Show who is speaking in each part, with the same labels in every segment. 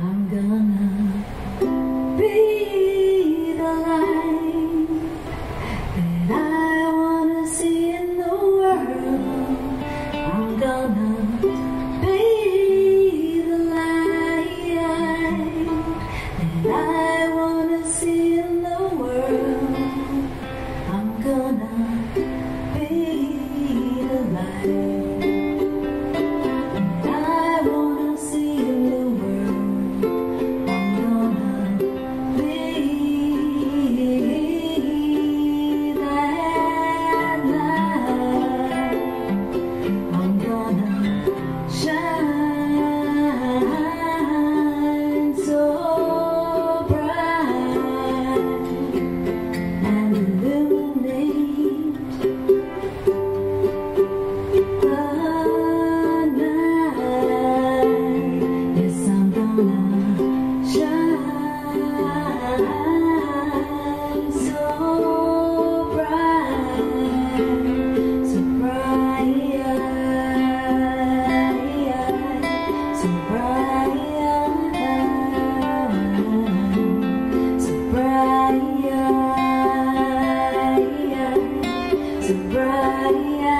Speaker 1: I'm gonna so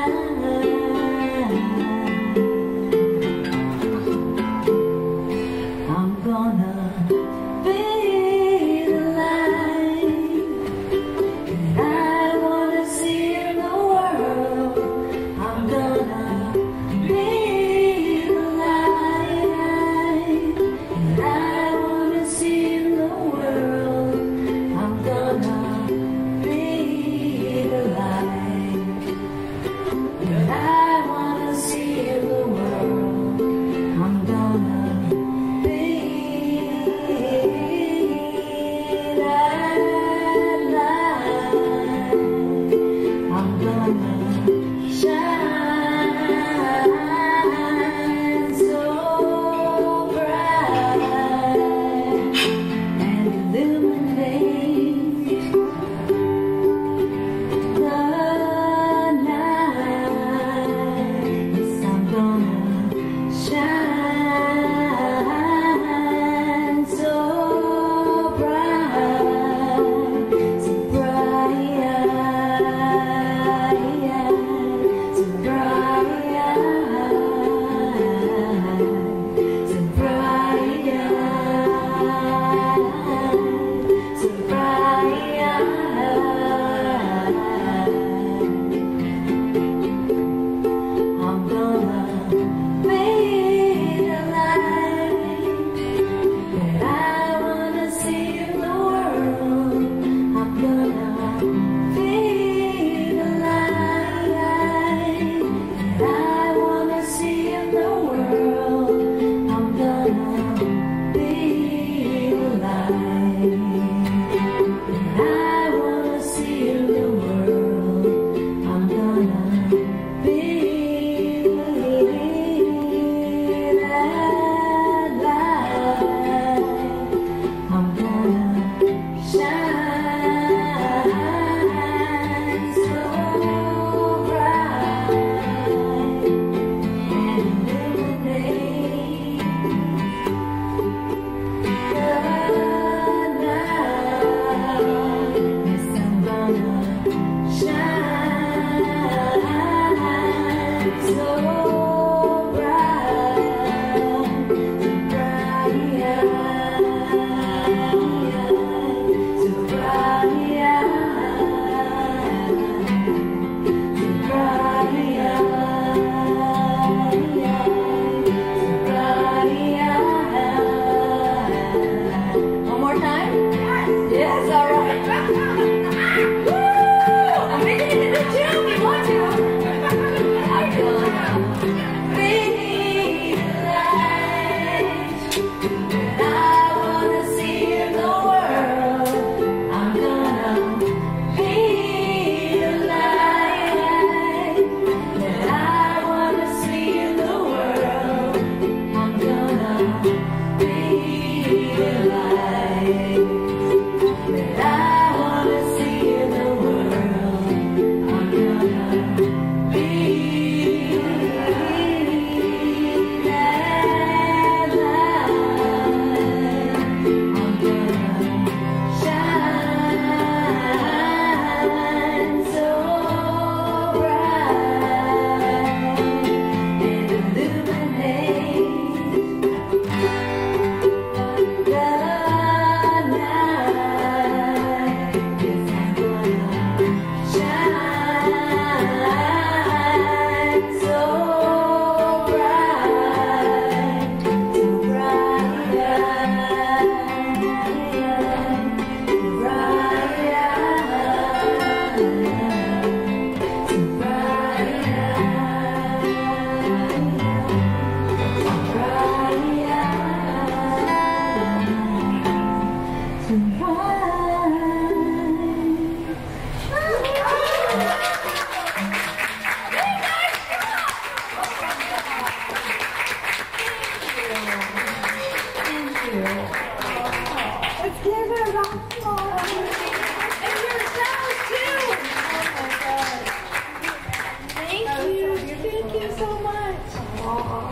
Speaker 2: 哦
Speaker 1: 哦